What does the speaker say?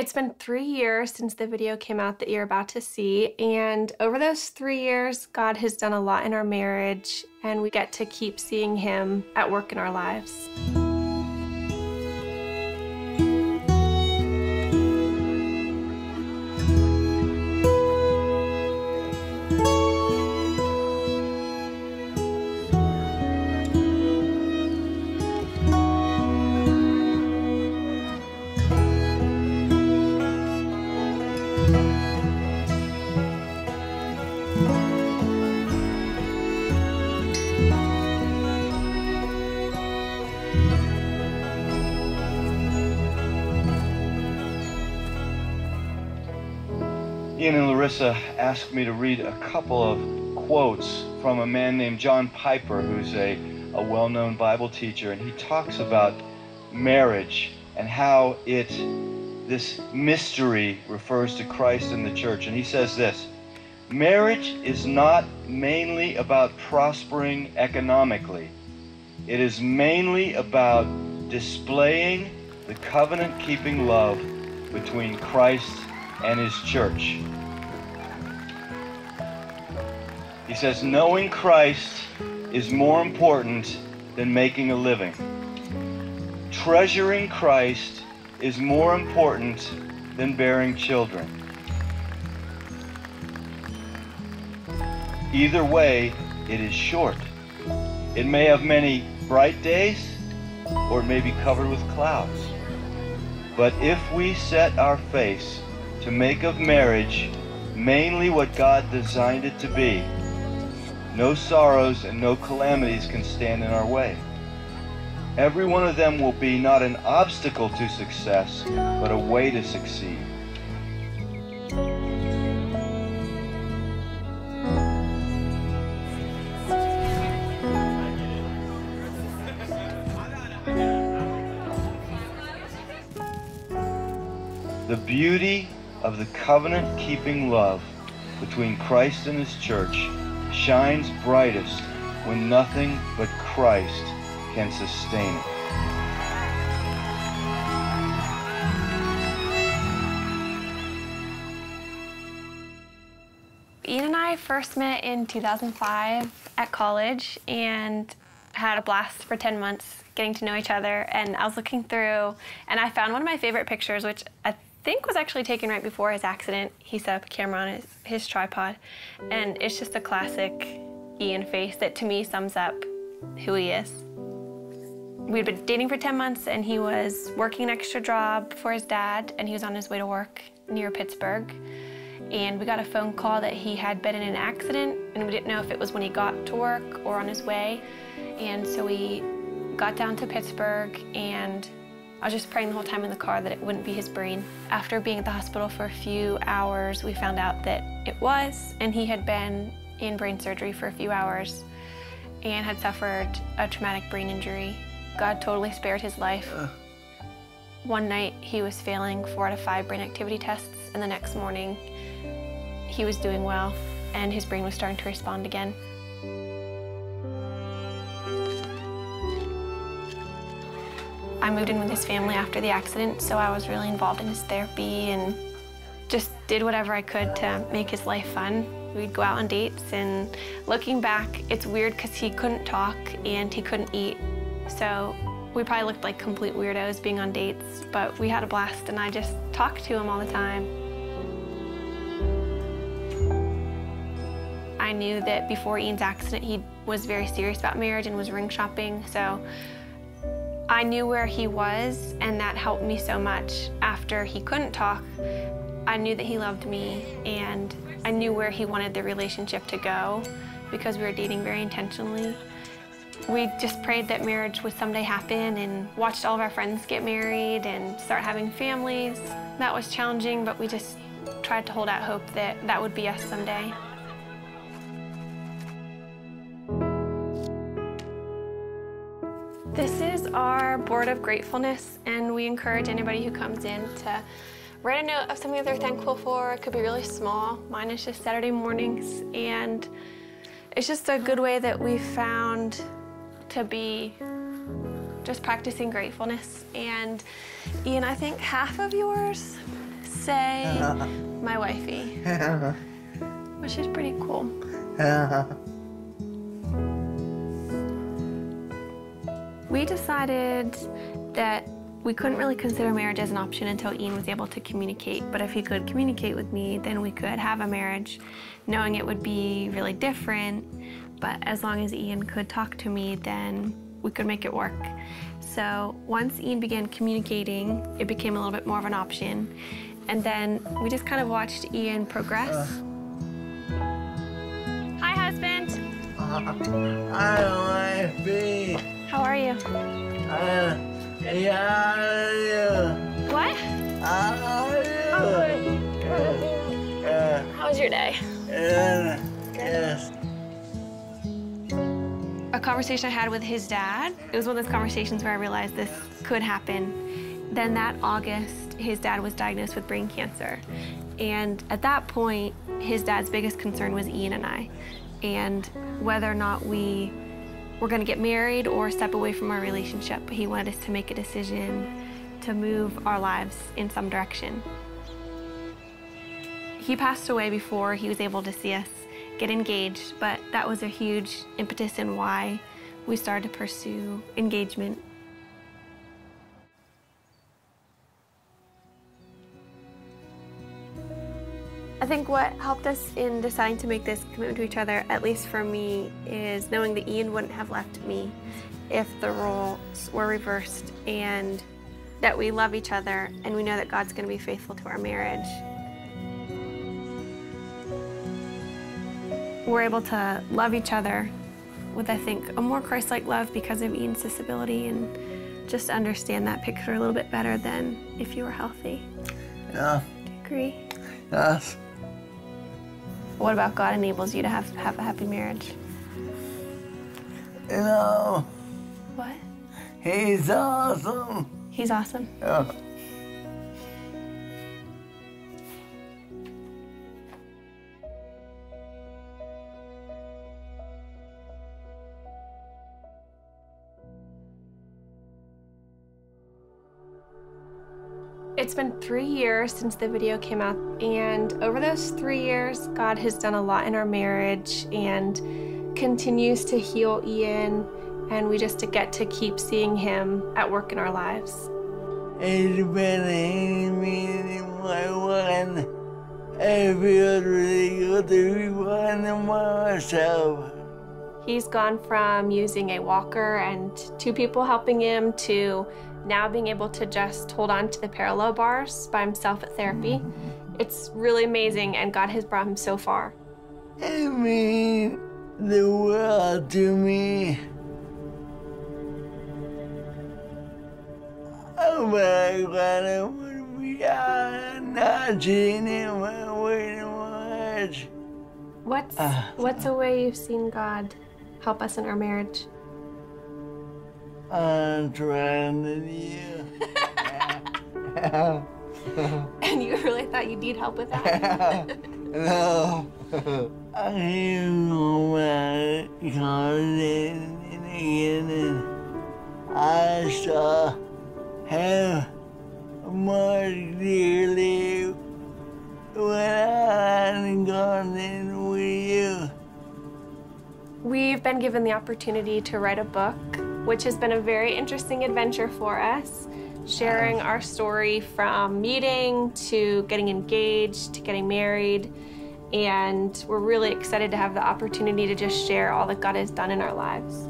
It's been three years since the video came out that you're about to see, and over those three years, God has done a lot in our marriage, and we get to keep seeing Him at work in our lives. Larissa asked me to read a couple of quotes from a man named John Piper, who's a, a well known Bible teacher, and he talks about marriage and how it, this mystery, refers to Christ and the church. And he says this Marriage is not mainly about prospering economically, it is mainly about displaying the covenant keeping love between Christ and his church. He says, knowing Christ is more important than making a living. Treasuring Christ is more important than bearing children. Either way, it is short. It may have many bright days, or it may be covered with clouds. But if we set our face to make of marriage mainly what God designed it to be, no sorrows and no calamities can stand in our way. Every one of them will be not an obstacle to success, but a way to succeed. The beauty of the covenant keeping love between Christ and his church shines brightest when nothing but Christ can sustain it. Ian and I first met in 2005 at college and had a blast for 10 months getting to know each other. And I was looking through and I found one of my favorite pictures, which I think was actually taken right before his accident. He set up a camera on his, his tripod. And it's just a classic Ian face that to me sums up who he is. We'd been dating for 10 months and he was working an extra job for his dad and he was on his way to work near Pittsburgh. And we got a phone call that he had been in an accident and we didn't know if it was when he got to work or on his way. And so we got down to Pittsburgh and I was just praying the whole time in the car that it wouldn't be his brain. After being at the hospital for a few hours, we found out that it was, and he had been in brain surgery for a few hours and had suffered a traumatic brain injury. God totally spared his life. Uh. One night he was failing four out of five brain activity tests, and the next morning he was doing well and his brain was starting to respond again. I moved in with his family after the accident, so I was really involved in his therapy and just did whatever I could to make his life fun. We'd go out on dates, and looking back, it's weird because he couldn't talk and he couldn't eat. So we probably looked like complete weirdos being on dates, but we had a blast, and I just talked to him all the time. I knew that before Ian's accident, he was very serious about marriage and was ring shopping, so I knew where he was, and that helped me so much. After he couldn't talk, I knew that he loved me, and I knew where he wanted the relationship to go because we were dating very intentionally. We just prayed that marriage would someday happen and watched all of our friends get married and start having families. That was challenging, but we just tried to hold out hope that that would be us someday. Our board of gratefulness, and we encourage anybody who comes in to write a note of something that they're thankful for. It could be really small. Mine is just Saturday mornings, and it's just a good way that we found to be just practicing gratefulness. And Ian, I think half of yours say my wifey. Which is pretty cool. We decided that we couldn't really consider marriage as an option until Ian was able to communicate. But if he could communicate with me, then we could have a marriage, knowing it would be really different. But as long as Ian could talk to me, then we could make it work. So once Ian began communicating, it became a little bit more of an option. And then we just kind of watched Ian progress. Uh. Hi, husband. Hi, wifey. How are you? Uh, yeah. What? How are you? Uh, How was your day? Uh, yes a conversation I had with his dad. It was one of those conversations where I realized this could happen. Then that August, his dad was diagnosed with brain cancer. And at that point, his dad's biggest concern was Ian and I, and whether or not we were going to get married or step away from our relationship. He wanted us to make a decision to move our lives in some direction. He passed away before he was able to see us get engaged, but that was a huge impetus in why we started to pursue engagement. Think what helped us in deciding to make this commitment to each other, at least for me, is knowing that Ian wouldn't have left me if the roles were reversed and that we love each other and we know that God's going to be faithful to our marriage. we're able to love each other with, I think, a more Christ-like love because of Ian's disability and just understand that picture a little bit better than if you were healthy. Yeah. Do you agree? Yes. What about God enables you to have, have a happy marriage? You know. What? He's awesome. He's awesome? Yeah. It's been three years since the video came out, and over those three years, God has done a lot in our marriage and continues to heal Ian, and we just get to keep seeing him at work in our lives. It's been me one. I feel really good to be myself. He's gone from using a walker and two people helping him to now being able to just hold on to the parallel bars by himself at therapy, it's really amazing and God has brought him so far. It means the world to me. Oh my God, I would be not seeing him very much. What's, uh, what's a way you've seen God help us in our marriage? I'm trying to you. and you really thought you need help with that? no. I am my confident again and I saw him more clearly when I'm gone in with you. We've been given the opportunity to write a book which has been a very interesting adventure for us, sharing our story from meeting to getting engaged to getting married. And we're really excited to have the opportunity to just share all that God has done in our lives.